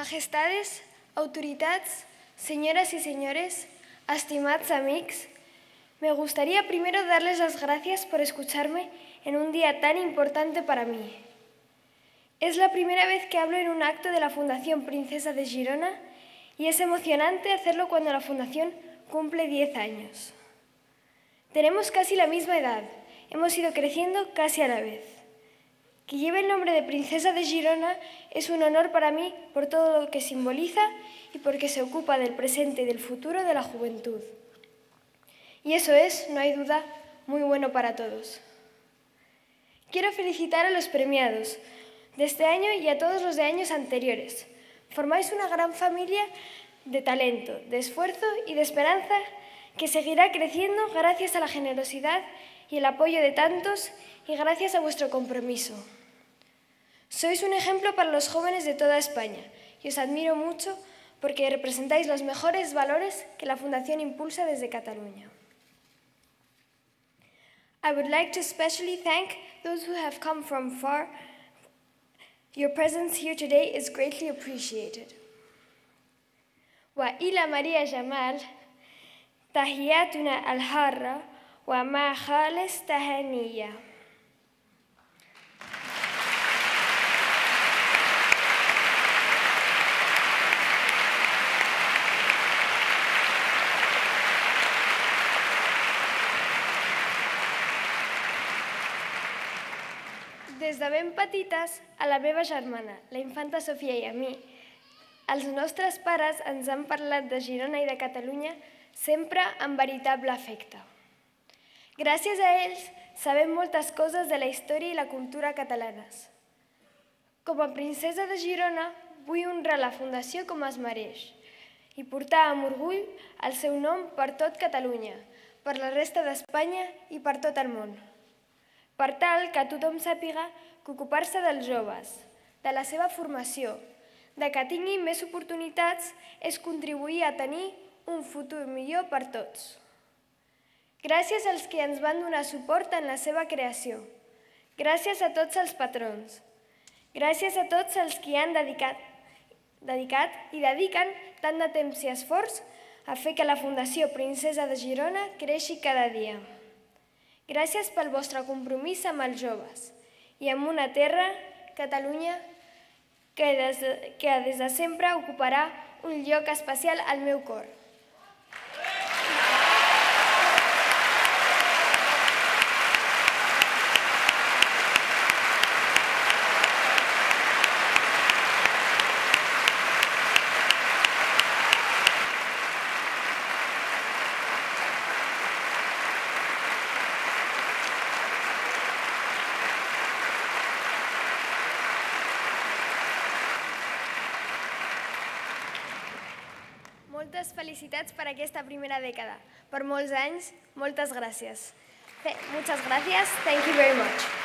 Majestades, autoritats, señoras y señores, estimados amics, me gustaría primero darles las gracias por escucharme en un día tan importante para mí. Es la primera vez que hablo en un acto de la Fundación Princesa de Girona y es emocionante hacerlo cuando la Fundación cumple 10 años. Tenemos casi la misma edad, hemos ido creciendo casi a la vez. Que lleve el nombre de Princesa de Girona es un honor para mí por todo lo que simboliza y porque se ocupa del presente y del futuro de la juventud. Y eso es, no hay duda, muy bueno para todos. Quiero felicitar a los premiados de este año y a todos los de años anteriores. Formáis una gran familia de talento, de esfuerzo y de esperanza que seguirá creciendo gracias a la generosidad y el apoyo de tantos y gracias a vuestro compromiso. Sois un ejemplo para los jóvenes de toda España y os admiro mucho porque representáis los mejores valores que la Fundación impulsa desde Cataluña. I would like to especially thank those who have come from far. Your presence here today is greatly appreciated. وإلى ماريا جمال تحياتنا الحارة ومع خالص تهانية Des de ben petites, a la meva germana, la infanta Sofia i a mi, els nostres pares ens han parlat de Girona i de Catalunya sempre amb veritable afecte. Gràcies a ells sabem moltes coses de la història i la cultura catalanes. Com a princesa de Girona vull honrar la Fundació com es mereix i portar amb orgull el seu nom per tot Catalunya, per la resta d'Espanya i per tot el món per tal que tothom sàpiga que ocupar-se dels joves, de la seva formació, de que tinguin més oportunitats és contribuir a tenir un futur millor per tots. Gràcies als que ens van donar suport en la seva creació. Gràcies a tots els patrons. Gràcies a tots els que han dedicat, dedicat i dediquen tant de temps i esforç a fer que la Fundació Princesa de Girona creixi cada dia. Gràcies pel vostre compromís amb els joves i amb una terra, Catalunya, que des de, que des de sempre ocuparà un lloc especial al meu cor. Moltes felicitats per aquesta primera dècada. Per molts anys, moltes gràcies. Muchas gracias. Thank you very much.